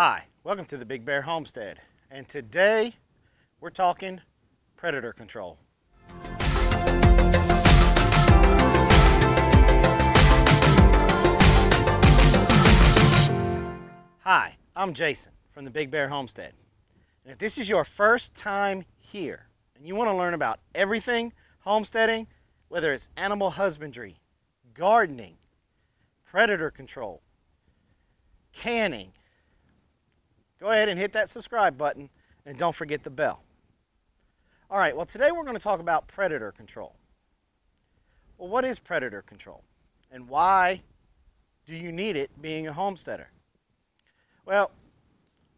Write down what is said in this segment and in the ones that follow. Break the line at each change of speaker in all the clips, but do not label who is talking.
Hi, welcome to the Big Bear Homestead. And today we're talking predator control. Hi, I'm Jason from the Big Bear Homestead. And if this is your first time here and you want to learn about everything homesteading, whether it's animal husbandry, gardening, predator control, canning, go ahead and hit that subscribe button and don't forget the bell. All right, well, today we're going to talk about predator control. Well, what is predator control and why do you need it being a homesteader? Well,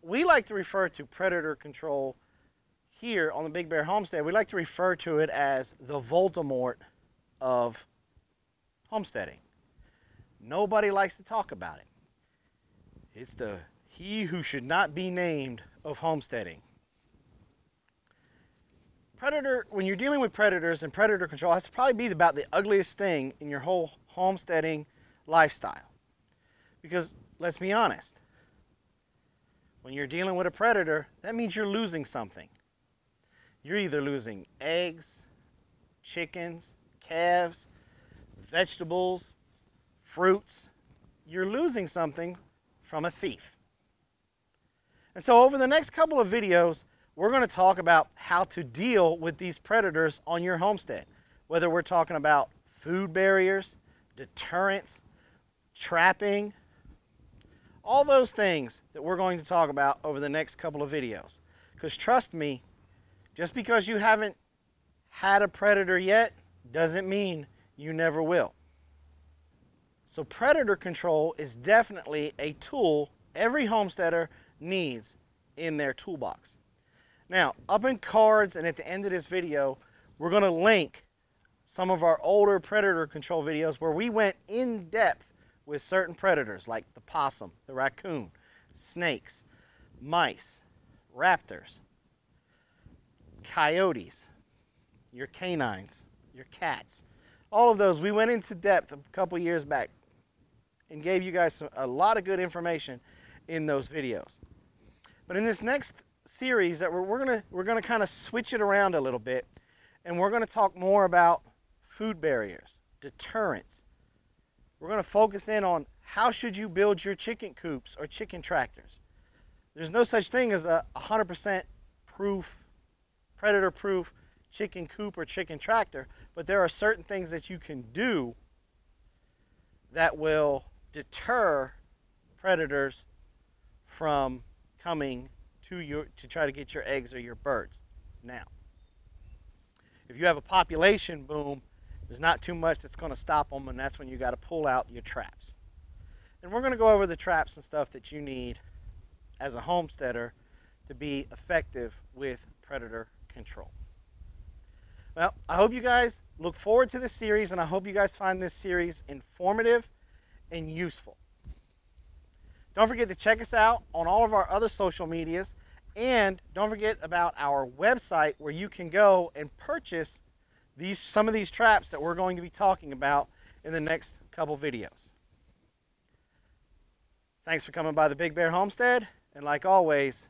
we like to refer to predator control here on the Big Bear Homestead. We like to refer to it as the Voldemort of homesteading. Nobody likes to talk about it. It's the he who should not be named of homesteading. Predator, when you're dealing with predators and predator control, has to probably be about the ugliest thing in your whole homesteading lifestyle. Because let's be honest, when you're dealing with a predator, that means you're losing something. You're either losing eggs, chickens, calves, vegetables, fruits. You're losing something from a thief. And so over the next couple of videos, we're going to talk about how to deal with these predators on your homestead. Whether we're talking about food barriers, deterrence, trapping, all those things that we're going to talk about over the next couple of videos. Because trust me, just because you haven't had a predator yet doesn't mean you never will. So predator control is definitely a tool every homesteader needs in their toolbox. Now, up in cards and at the end of this video, we're going to link some of our older predator control videos where we went in depth with certain predators like the possum, the raccoon, snakes, mice, raptors, coyotes, your canines, your cats. All of those, we went into depth a couple years back and gave you guys a lot of good information in those videos. But in this next series that we're, we're gonna we're gonna kind of switch it around a little bit and we're gonna talk more about food barriers, deterrence. We're gonna focus in on how should you build your chicken coops or chicken tractors. There's no such thing as a 100% proof, predator proof chicken coop or chicken tractor, but there are certain things that you can do that will deter predators from coming to your to try to get your eggs or your birds. Now, if you have a population boom, there's not too much that's going to stop them, and that's when you got to pull out your traps. And we're going to go over the traps and stuff that you need as a homesteader to be effective with predator control. Well, I hope you guys look forward to this series, and I hope you guys find this series informative and useful. Don't forget to check us out on all of our other social medias. And don't forget about our website where you can go and purchase these some of these traps that we're going to be talking about in the next couple videos. Thanks for coming by the Big Bear Homestead. And like always,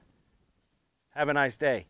have a nice day.